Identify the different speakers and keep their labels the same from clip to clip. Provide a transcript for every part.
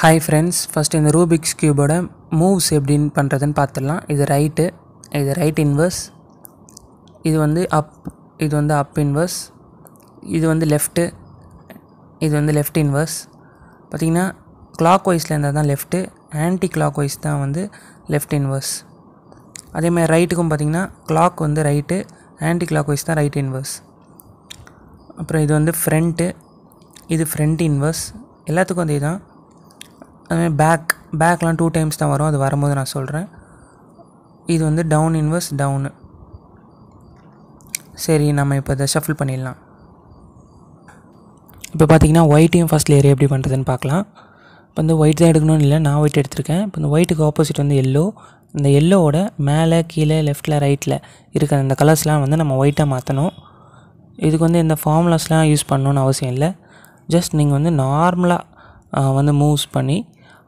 Speaker 1: Hi friends first இந்த Rubik's கியூபோட moves எப்படின்னு பண்ணுறதுன்னு பார்த்துடலாம். இது ரைட்டு இது ரைட் இன்வர்ஸ் இது வந்து அப் இது வந்து அப் இன்வர்ஸ் இது வந்து லெஃப்ட்டு இது வந்து லெஃப்ட் இன்வர்ஸ் பார்த்திங்கன்னா கிளாக் வைஸில் இருந்தால் தான் லெஃப்ட்டு ஆன்டி கிளாக் வைஸ் தான் வந்து லெஃப்ட் இன்வர்ஸ் அதேமாதிரி ரைட்டுக்கும் பார்த்திங்கன்னா கிளாக் வந்து ரைட்டு ஆன்டி கிளாக் வைஸ் தான் ரைட் இன்வர்ஸ் அப்புறம் இது வந்து ஃப்ரண்ட்டு இது ஃப்ரண்ட் இன்வர்ஸ் எல்லாத்துக்கும் அதே தான். அதுமாதிரி பேக் பேக்லாம் டூ டைம்ஸ் தான் வரும். அது வரும்போது நான் சொல்கிறேன் இது வந்து டவுன் இன்வர்ஸ் டவுனு சரி நம்ம இப்போ இதை ஷஃபில் பண்ணிடலாம். இப்போ பார்த்தீங்கன்னா ஒயிட்டையும் ஃபஸ்ட் லேயர் எப்படி பண்ணுறதுன்னு பார்க்கலாம். இப்போ வந்து ஒயிட் தான் எடுக்கணும்னு இல்லை நான் ஒயிட் எடுத்திருக்கேன். இப்போ இந்த ஒயிட்டுக்கு ஆப்போசிட் வந்து எல்லோ இந்த எல்லோவோட மேலே கீழே லெஃப்ட்டில் ரைட்டில் இருக்கிற அந்த கலர்ஸ்லாம் வந்து நம்ம ஒயிட்டாக மாற்றணும் இதுக்கு வந்து இந்த ஃபார்முலாஸ்லாம் யூஸ் பண்ணணுன்னு அவசியம் இல்லை. ஜஸ்ட் நீங்கள் வந்து நார்மலாக வந்து மூவ்ஸ் பண்ணி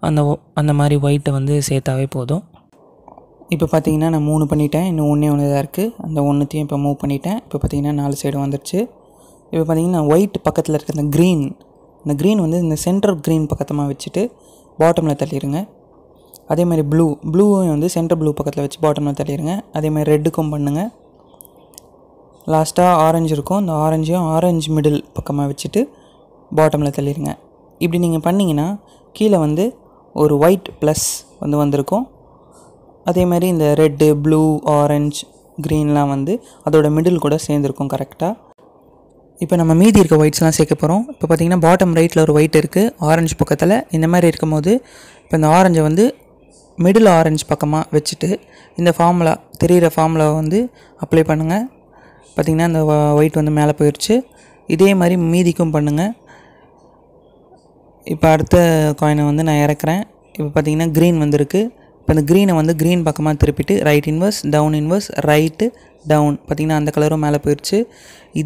Speaker 1: அந்த ஒ- அந்த மாதிரி ஒயிட்டை வந்து சேர்த்தாவே போதும். இப்போ பார்த்தீங்கன்னா நான் மூணு பண்ணிட்டேன். இன்னும் ஒன்றே ஒன்று தான் இருக்குது அந்த ஒன்றுத்தையும் இப்போ மூவ் பண்ணிட்டேன். இப்போ பார்த்தீங்கன்னா நாலு சைடு வந்துருச்சு. இப்போ பார்த்தீங்கன்னா ஒயிட் பக்கத்தில் இருக்க அந்த க்ரீன் இந்த க்ரீன் வந்து இந்த சென்டர் க்ரீன் பக்கத்தமாக வச்சுட்டு பாட்டமில் தள்ளிடுங்க அதே மாதிரி ப்ளூ ப்ளூவும் வந்து சென்டர் ப்ளூ பக்கத்தில் வச்சு பாட்டமில் தள்ளிடுங்க அதே மாதிரி ரெட்டுக்கும் பண்ணுங்கள் லாஸ்ட்டாக ஆரஞ்சு இருக்கும். அந்த ஆரஞ்சையும் ஆரஞ்சு மிடில் பக்கமாக வச்சுட்டு பாட்டமில் தள்ளிடுங்க இப்படி நீங்கள் பண்ணிங்கன்னா கீழே வந்து ஒரு ஒயிட் ப்ளஸ் வந்து வந்திருக்கும். அதே மாதிரி இந்த ரெட்டு ப்ளூ ஆரஞ்ச் க்ரீன்லாம் வந்து அதோட மிடில் கூட சேர்ந்துருக்கும் கரெக்டாக இப்போ நம்ம மீதி இருக்க ஒயிட்ஸ்லாம் சேர்க்க போகிறோம் இப்போ பார்த்தீங்கன்னா பாட்டம் ரைட்டில் ஒரு ஒயிட் இருக்குது ஆரஞ்சு பக்கத்தில். இந்த மாதிரி இருக்கும்போது இப்போ இந்த ஆரஞ்சை வந்து மிடில் ஆரஞ்சு பக்கமாக வச்சுட்டு இந்த ஃபார்முலா தெரிகிற ஃபார்முலா வந்து அப்ளை பண்ணுங்கள் பார்த்திங்கன்னா இந்த ஒயிட் வந்து மேலே போயிடுச்சு இதே மாதிரி மீதிக்கும் பண்ணுங்கள் இப்போ அடுத்த காயினை வந்து நான் இறக்குறேன். இப்போ பார்த்தீங்கன்னா க்ரீன் வந்திருக்கு. இப்போ இந்த க்ரீனை வந்து க்ரீன் பக்கமாக திருப்பிட்டு right inverse down inverse right down பார்த்திங்கன்னா அந்த கலரும் மேலே போயிடுச்சு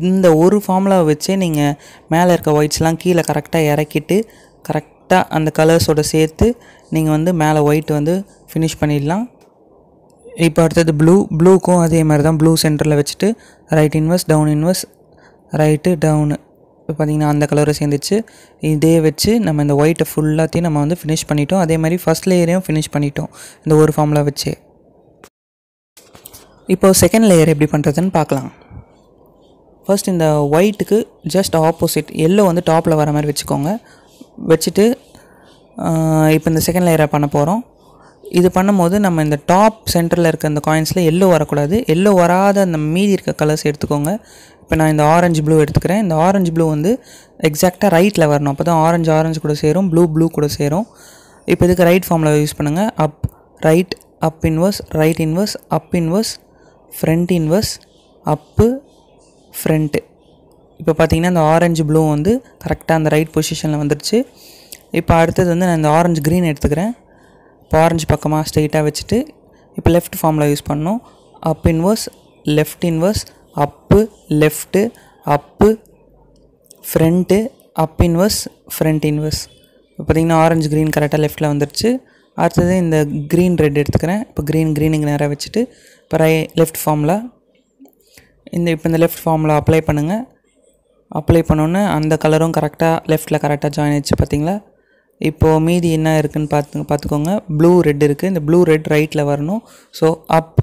Speaker 1: இந்த ஒரு ஃபார்முலாவை வச்சே நீங்கள் மேலே இருக்க ஒயிட்ஸ்லாம் கீழே கரெக்டாக இறக்கிட்டு கரெக்டாக அந்த கலர்ஸோட சேர்த்து நீங்கள் வந்து மேலே ஒயிட் வந்து ஃபினிஷ் பண்ணிடலாம். இப்போ அடுத்தது ப்ளூ ப்ளூக்கும் அதே மாதிரி தான். ப்ளூ சென்டரில் வச்சுட்டு right inverse down inverse right down இப்போ பார்த்திங்கன்னா அந்த கலரை சேர்ந்துச்சு. இதே வச்சு நம்ம இந்த ஒயிட்டை ஃபுல்லாத்தையும் நம்ம வந்து ஃபினிஷ் பண்ணிட்டோம். அதே மாதிரி ஃபஸ்ட் லேயரையும் ஃபினிஷ் பண்ணிட்டோம். இந்த ஒரு ஃபார்மில் வச்சு. இப்போ செகண்ட் லேயர் எப்படி பண்ணுறதுன்னு பார்க்கலாம். ஃபர்ஸ்ட் இந்த ஒயிட்டுக்கு ஜஸ்ட் ஆப்போசிட் எல்லோ வந்து டாப்பில் வர மாதிரி வச்சுக்கோங்க. வச்சுட்டு இப்போ இந்த செகண்ட் லேயரை பண்ண போகிறோம் இது பண்ணும்போது நம்ம இந்த டாப் சென்டரில் இருக்க இந்த காயின்ஸில் எல்லோ வரக்கூடாது. எல்லோ வராத அந்த மீதி இருக்க கலர்ஸ் எடுத்துக்கோங்க. இப்போ நான் இந்த ஆரஞ்சு ப்ளூ எடுத்துக்கிறேன். இந்த ஆரஞ்சு ப்ளூ வந்து எக்ஸாக்டாக ரைட்டில் வரணும். அப்போ தான் ஆரஞ்சு ஆரஞ்சு கூட சேரும் ப்ளூ ப்ளூ கூட சேரும். இப்போ இதுக்கு ரைட் ஃபார்மில் யூஸ் பண்ணுங்கள் up right up inverse right inverse up inverse front inverse up front இப்போ பார்த்தீங்கன்னா இந்த ஆரஞ்சு ப்ளூ வந்து கரெக்டாக அந்த ரைட் பொசிஷனில் வந்துருச்சு. இப்போ அடுத்தது வந்து நான் இந்த ஆரஞ்சு க்ரீன் எடுத்துக்கிறேன். இப்போ ஆரஞ்சு பக்கமாக ஸ்ட்ரெயிட்டாக வச்சுட்டு இப்போ லெஃப்ட் ஃபார்மில் யூஸ் பண்ணோம். Up inverse left inverse up left up front up inverse front inverse இப்போ பார்த்தீங்கன்னா ஆரஞ்சு க்ரீன் கரெக்டாக லெஃப்ட்டில் வந்துருச்சு. அடுத்தது இந்த க்ரீன் ரெட் எடுத்துக்கிறேன். இப்போ க்ரீன் க்ரீனுக்கு நேராக வச்சுட்டு இப்போ ரை லெஃப்ட் ஃபார்மில் இந்த இப்போ இந்த லெஃப்ட் ஃபார்மில் அப்ளை பண்ணுங்கள் அப்ளை பண்ணோன்னே அந்த கலரும் கரெக்டாக லெஃப்ட்டில் கரெக்டாக ஜாயின் ஆயிடுச்சு பார்த்தீங்களா இப்போது மீதி என்ன இருக்குன்னு பார்த்து பார்த்துக்கோங்க ப்ளூ ரெட் இருக்குது இந்த ப்ளூ ரெட் ரைட்டில் வரணும். So up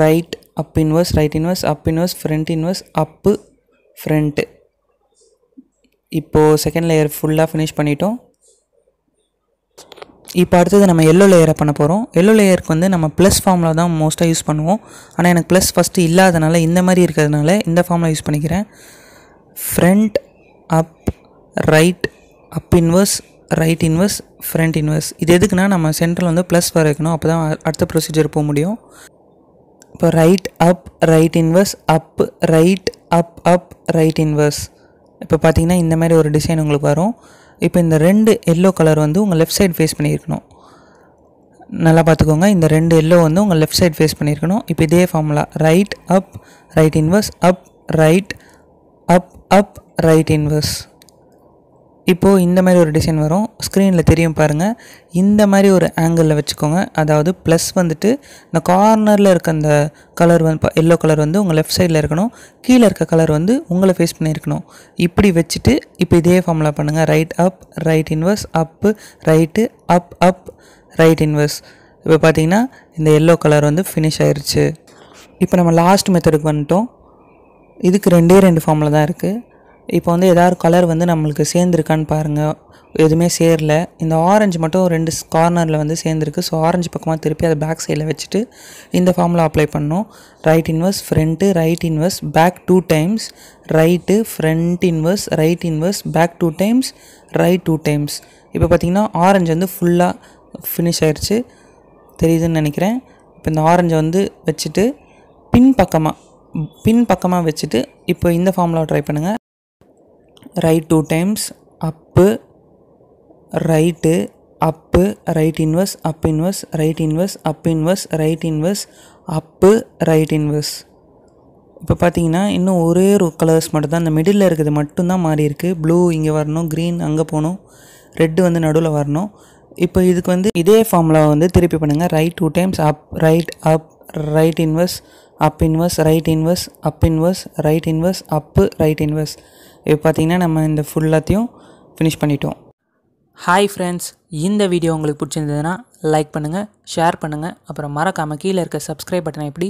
Speaker 1: right up inverse right inverse up inverse front inverse up front இப்போது செகண்ட் லேயர் ஃபுல்லாக ஃபினிஷ் பண்ணிட்டோம். இப்போ அடுத்தது நம்ம எல்லோ லேயரை பண்ண போகிறோம் எல்லோ லேயருக்கு வந்து நம்ம ப்ளஸ் ஃபார்மில் தான் மோஸ்ட்டாக யூஸ் பண்ணுவோம். ஆனால் எனக்கு ப்ளஸ் ஃபஸ்ட்டு இல்லாதனால இந்த மாதிரி இருக்கிறதுனால இந்த ஃபார்மில் யூஸ் பண்ணிக்கிறேன். Front up right up inverse right inverse front inverse இது எதுக்குன்னா நம்ம சென்ட்ரல் வந்து ப்ளஸ் வர வைக்கணும் அப்போ தான் அடுத்த ப்ரொசீஜர் போக முடியும். இப்போ right up right inverse up right up up right inverse இப்போ பார்த்தீங்கன்னா இந்த மாதிரி ஒரு டிசைன் உங்களுக்கு வரும். இப்போ இந்த ரெண்டு எல்லோ கலர் வந்து உங்கள் லெஃப்ட் சைடு ஃபேஸ் பண்ணியிருக்கணும். நல்லா பார்த்துக்கோங்க இந்த ரெண்டு எல்லோ வந்து உங்கள் லெஃப்ட் சைடு ஃபேஸ் பண்ணியிருக்கணும். இப்போ இதே formula right up right inverse up right up up right inverse இப்போது இந்த மாதிரி ஒரு டிசைன் வரும். ஸ்க்ரீனில் தெரியும் பாருங்கள் இந்த மாதிரி ஒரு ஆங்கிளில் வச்சுக்கோங்க. அதாவது ப்ளஸ் வந்துட்டு இந்த கார்னரில் இருக்க அந்த கலர் வந்து எல்லோ கலர் வந்து உங்கள் லெஃப்ட் சைடில் இருக்கணும். கீழே இருக்க கலர் வந்து உங்களை ஃபேஸ் பண்ணியிருக்கணும். இப்படி வச்சுட்டு இப்போ இதே ஃபார்முலா பண்ணுங்கள் right up right inverse up right up up right inverse இப்போ பார்த்தீங்கன்னா இந்த எல்லோ கலர் வந்து ஃபினிஷ் ஆயிடுச்சு இப்போ நம்ம லாஸ்ட் மெத்தடுக்கு வந்துட்டோம். இதுக்கு ரெண்டே ரெண்டு ஃபார்மில் தான் இருக்குது இப்போ வந்து ஏதாவது கலர் வந்து நம்மளுக்கு சேர்ந்துருக்கான்னு பாருங்கள் எதுவுமே சேரல. இந்த ஆரஞ்சு மட்டும் ரெண்டு கார்னரில் வந்து சேர்ந்துருக்கு. ஸோ ஆரஞ்சு பக்கமாக திருப்பி அதை பேக் சைடில் வச்சுட்டு இந்த ஃபார்மில் அப்ளை பண்ணோம் right inverse front right inverse back two times right front inverse right inverse back two times right two times இப்போ பார்த்திங்கன்னா ஆரஞ்சு வந்து ஃபுல்லாக ஃபினிஷ் ஆயிடுச்சு தெரியுதுன்னு நினைக்கிறேன். இப்போ இந்த ஆரஞ்சை வந்து வச்சுட்டு பின் பக்கமாக பின் பக்கமாக வச்சுட்டு இப்போ இந்த ஃபார்முலா ட்ரை பண்ணுங்கள் right two times up right up right inverse up inverse right inverse up inverse right inverse up right inverse இப்போ பார்த்தீங்கன்னா இன்னும் ஒரே ஒரு கலர்ஸ் மட்டும் தான் இந்த மிடில் இருக்கிறது மட்டும்தான் மாறி இருக்குது ப்ளூ இங்கே வரணும் க்ரீன் அங்கே போகணும் ரெட்டு வந்து நடுவில் வரணும். இப்போ இதுக்கு வந்து இதே ஃபார்முலா வந்து திருப்பி பண்ணுங்கள் right two times up right up right inverse up inverse right inverse up inverse right inverse up right inverse இப்போ பார்த்தீங்கன்னா நம்ம இந்த ஃபுல்லாத்தையும் ஃபினிஷ் பண்ணிட்டோம். ஹாய் ஃப்ரெண்ட்ஸ் இந்த வீடியோ உங்களுக்கு பிடிச்சிருந்ததுன்னா லைக் பண்ணுங்கள் ஷேர் பண்ணுங்கள் அப்புறம் மறக்காமல் கீழே இருக்க சப்ஸ்கிரைப் பட்டனை எப்படி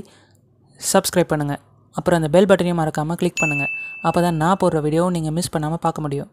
Speaker 1: சப்ஸ்கிரைப் பண்ணுங்கள் அப்புறம் அந்த பெல் பட்டனையும் மறக்காமல் கிளிக் பண்ணுங்கள் அப்போ தான் நான் போடுற வீடியோவை நீங்கள் மிஸ் பண்ணாமல் பார்க்க முடியும்.